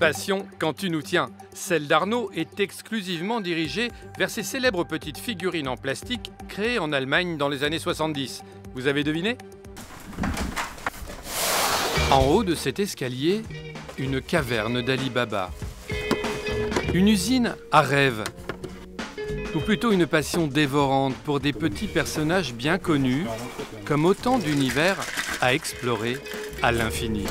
Passion quand tu nous tiens. Celle d'Arnaud est exclusivement dirigée vers ces célèbres petites figurines en plastique créées en Allemagne dans les années 70. Vous avez deviné? En haut de cet escalier, une caverne d'Ali Baba. Une usine à rêve. Ou plutôt une passion dévorante pour des petits personnages bien connus, comme autant d'univers à explorer à l'infini.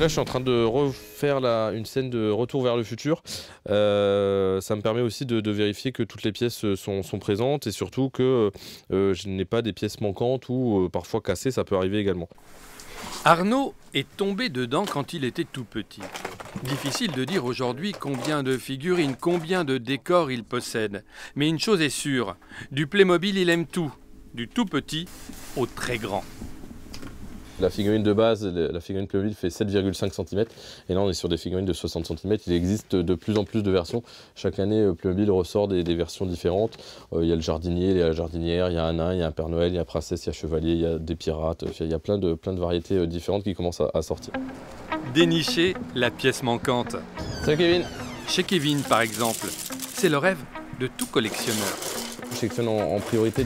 Là, je suis en train de refaire une scène de Retour vers le futur. Euh, ça me permet aussi de, vérifier que toutes les pièces euh, sont, présentes et surtout que euh, je n'ai pas des pièces manquantes ou parfois cassées, ça peut arriver également. Arnaud est tombé dedans quand il était tout petit. Difficile de dire aujourd'hui combien de figurines, combien de décors il possède. Mais une chose est sûre, du Playmobil il aime tout, du tout petit au très grand. La figurine de base, la figurine Playmobil fait 7,5 cm et là on est sur des figurines de 60 cm. Il existe de plus en plus de versions. Chaque année, euh, Playmobil ressort des, des versions différentes. Euh, Il y a le jardinier, il y a la jardinière, il y a un nain, il y a un Père Noël, il y a princesse, il y a chevalier, il y a des pirates. Il y a plein de, plein de variétés euh, différentes qui commencent à, à sortir. Dénicher la pièce manquante. Salut Kevin Chez Kevin par exemple, c'est le rêve de tout collectionneur. Je sélectionne en, priorité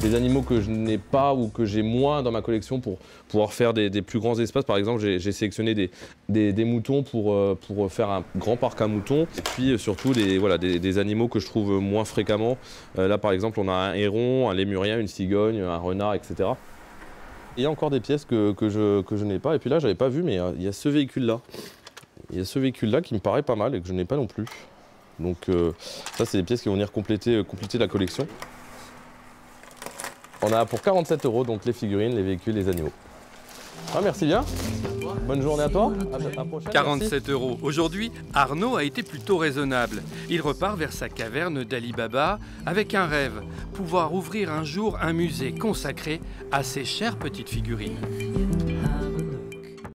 des, animaux que je n'ai pas ou que j'ai moins dans ma collection pour pouvoir faire des, plus grands espaces. Par exemple, j'ai sélectionné des, moutons pour, euh, pour faire un grand parc à moutons. Et puis euh, surtout des, animaux que je trouve moins fréquemment. Euh, là, par exemple, on a un héron, un lémurien, une cigogne, un renard, etc. Il y a encore des pièces que, je, que je n'ai pas. Et puis là, j'avais pas vu, mais il y a ce véhicule-là. Il y a ce véhicule-là qui me paraît pas mal et que je n'ai pas non plus. Donc euh, ça, c'est des pièces qui vont venir compléter, euh, la collection. On a pour 47 euros donc les figurines, les véhicules, les animaux. Ah, merci bien. Bonne journée à toi. À, à la prochaine. merci. 47 euros. Aujourd'hui, Arnaud a été plutôt raisonnable. Il repart vers sa caverne d'Ali Baba avec un rêve, pouvoir ouvrir un jour un musée consacré à ces chères petites figurines.